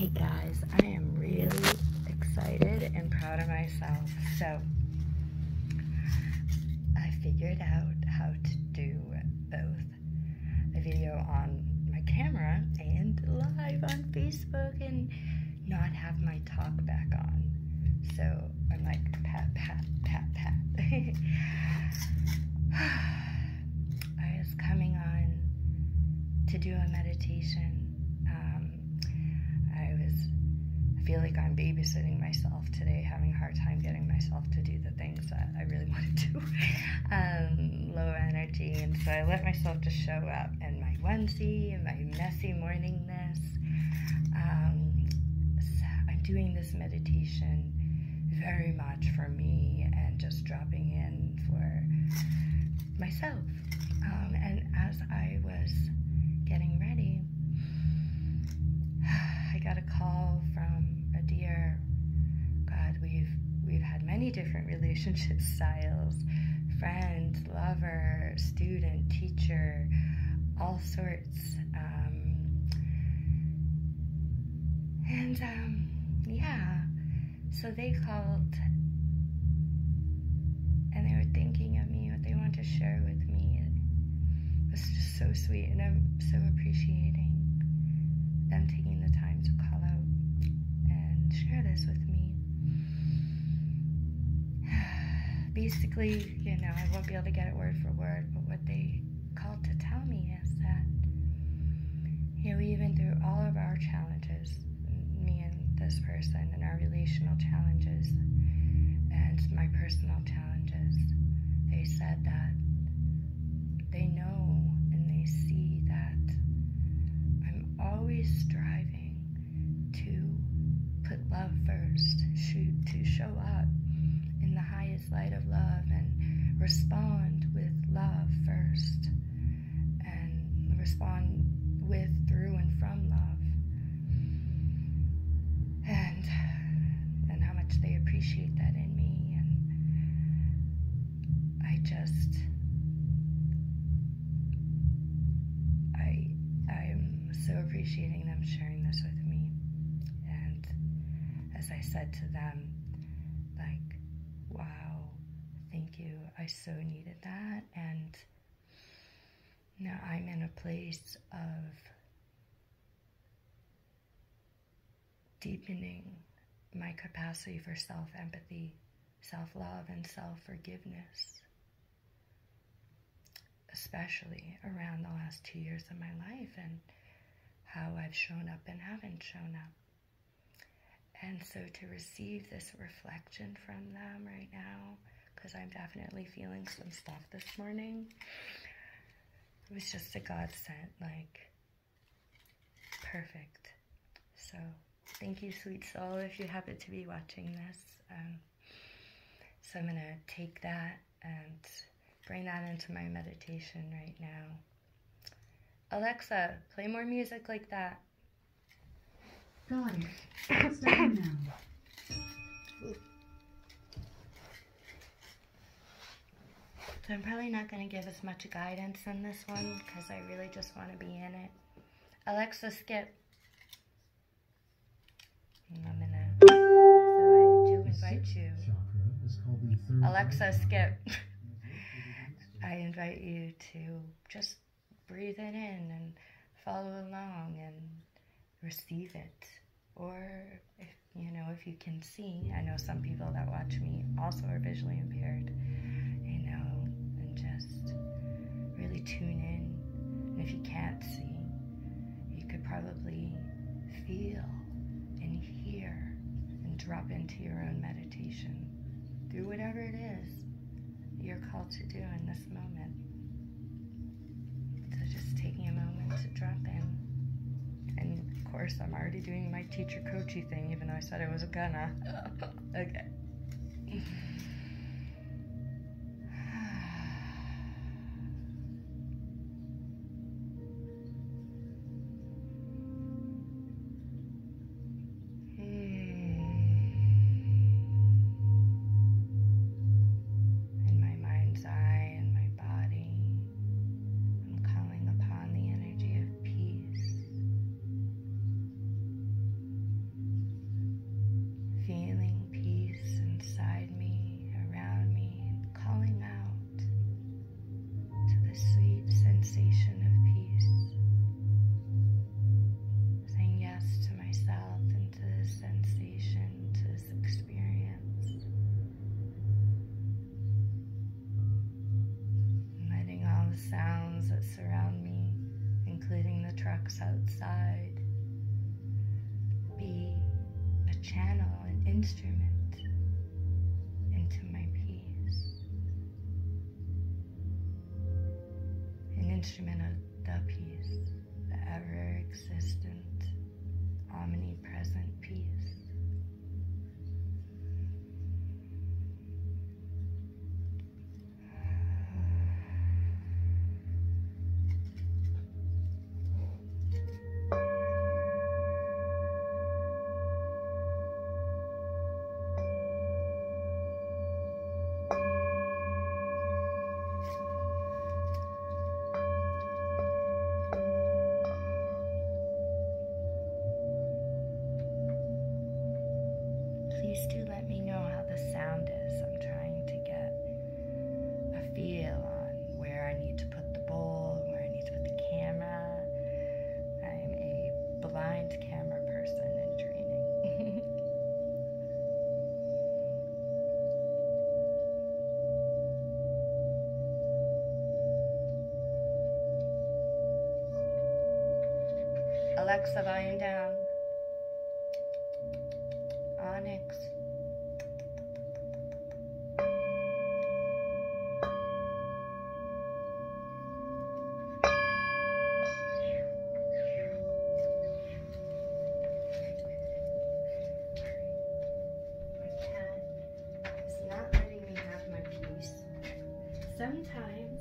Hey guys, I am really excited and proud of myself. So, I figured out how to do both a video on my camera and live on Facebook and not have my talk back on. So, I'm like, pat, pat, pat, pat. I was coming on to do a meditation feel like I'm babysitting myself today, having a hard time getting myself to do the things that I really want to do. um, low energy, and so I let myself just show up in my onesie and my messy morningness. Um, so I'm doing this meditation very much for me and just dropping in for myself. Um, and as I was getting ready, I got a call from dear God, we've we've had many different relationship styles, friend, lover, student, teacher, all sorts. Um, and um, yeah, so they called and they were thinking of me, what they want to share with me. It was just so sweet, and I'm so appreciating them taking the time to call out share this with me. Basically, you know, I won't be able to get it word for word, but what they called to tell me is that, you know, even through all of our challenges, me and this person, and our relational challenges, and my personal challenges, they said that they know and they see that I'm always striving love first, shoot to show up in the highest light of love and respond with love first and respond with, through, and from love. And and how much they appreciate that in me and I just I I'm so appreciating them sharing this with me as I said to them, like, wow, thank you. I so needed that. And now I'm in a place of deepening my capacity for self empathy, self love, and self forgiveness, especially around the last two years of my life and how I've shown up and haven't shown up. And so to receive this reflection from them right now, because I'm definitely feeling some stuff this morning, it was just a godsend, like, perfect. So thank you, sweet soul, if you happen to be watching this. Um, so I'm going to take that and bring that into my meditation right now. Alexa, play more music like that. It. Now. So I'm probably not going to give as much guidance in this one because I really just want to be in it. Alexa, skip. Mm, I'm gonna. So I do invite you. Alexa, skip. I invite you to just breathe it in and follow along and receive it or if you know if you can see i know some people that watch me also are visually impaired you know and just really tune in. And if you can't see you could probably feel and hear and drop into your own meditation. Do whatever it is you're called to do in this moment. So just taking a moment to drop in course, I'm already doing my teacher coachy thing, even though I said I was gonna. okay. Walks outside be a channel, an instrument Alexa, volume down. Onyx. Sometimes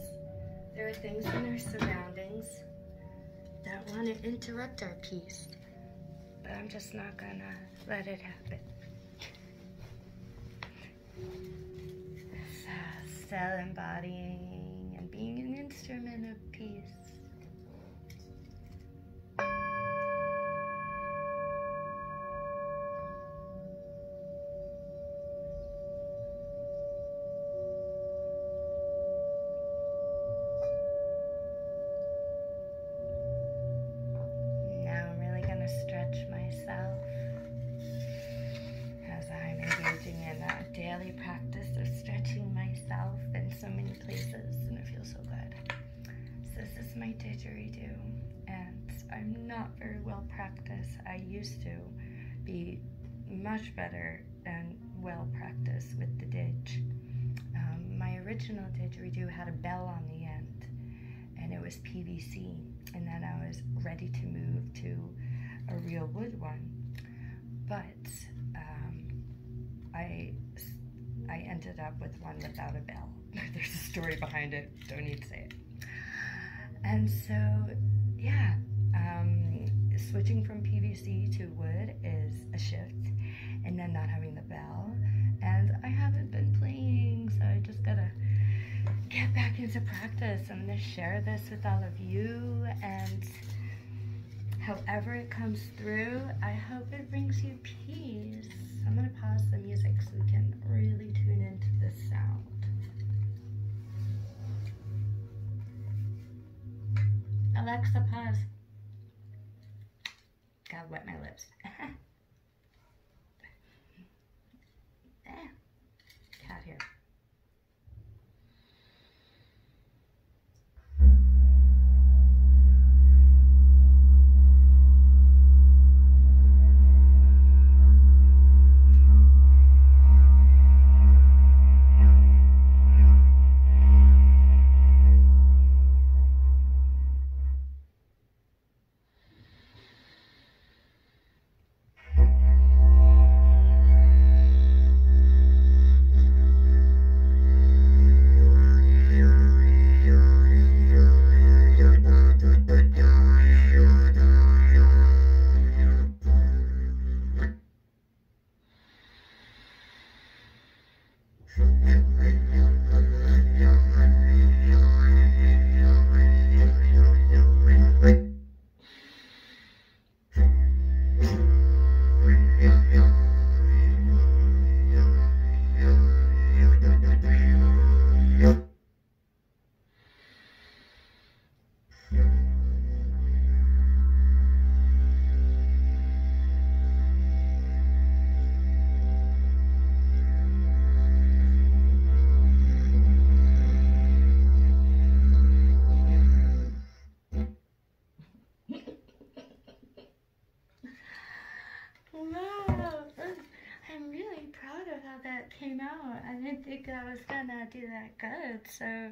there are things in our surroundings that want to interrupt our peace, but I'm just not gonna let it happen. So, embodying and being an instrument of places, and it feels so good. So this is my didgeridoo, and I'm not very well practiced. I used to be much better and well practiced with the didge. Um, my original didgeridoo had a bell on the end, and it was PVC, and then I was ready to move to a real wood one. But um, I I ended up with one without a bell. There's a story behind it. Don't need to say it. And so, yeah, um, switching from PVC to wood is a shift, and then not having the bell. And I haven't been playing, so I just gotta get back into practice. I'm gonna share this with all of you, and however it comes through, I hope it brings you peace. I'm gonna pause the music so we can really tune into this sound. Alexa, pause. Gotta wet my lips. gonna do that good. So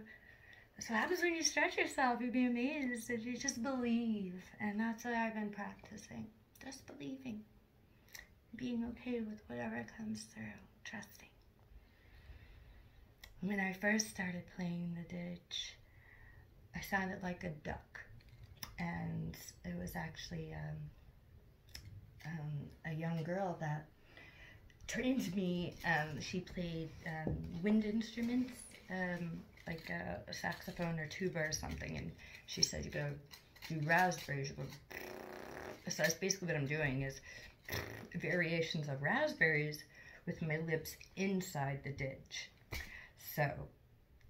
that's what happens when you stretch yourself. You'd be amazed if you just believe. And that's what I've been practicing. Just believing. Being okay with whatever comes through. Trusting. When I first started playing the didge, I sounded like a duck. And it was actually um, um, a young girl that trained me. Um, she played um, wind instruments, um, like a, a, saxophone or tuba or something, and she said you go do raspberries. Go, so that's basically what I'm doing is variations of raspberries with my lips inside the didge. So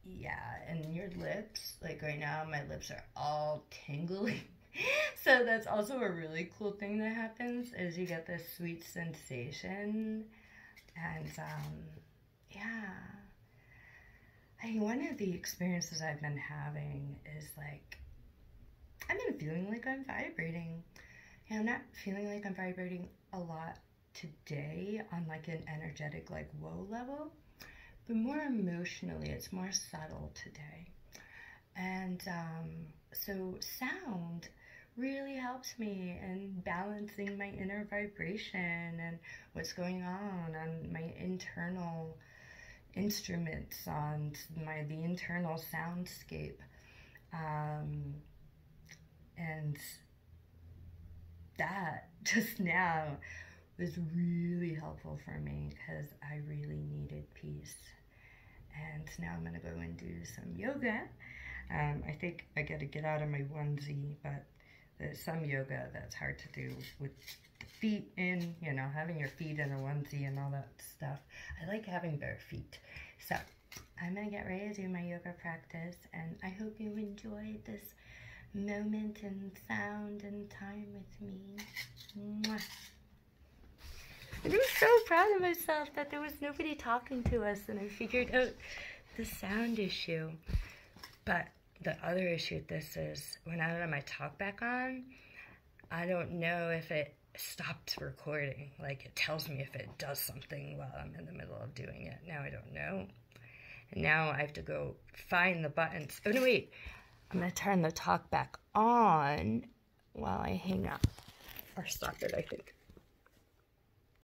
yeah, and your lips, like right now, my lips are all tingly. so that's also a really cool thing that happens is you get this sweet sensation and um, yeah. I mean, one of the experiences I've been having is like I've been feeling like I'm vibrating. Yeah, I'm not feeling like I'm vibrating a lot today on like an energetic like whoa level but more emotionally it's more subtle today. And um, so sound really helps me in balancing my inner vibration and what's going on on my internal instruments, on my the internal soundscape. Um, and that just now was really helpful for me because I really needed peace. And now I'm gonna go and do some yoga. Um, I think I gotta get out of my onesie, but there's some yoga that's hard to do with feet in, you know, having your feet in a onesie and all that stuff. I like having bare feet. So I'm going to get ready to do my yoga practice and I hope you enjoyed this moment and sound and time with me. Mwah. I'm so proud of myself that there was nobody talking to us and I figured out the sound issue. But the other issue with this is when I have my talk back on, I don't know if it stops recording. Like it tells me if it does something while I'm in the middle of doing it. Now I don't know. And now I have to go find the buttons. Oh no, wait. I'm gonna turn the talk back on while I hang up. Or stop it, I think.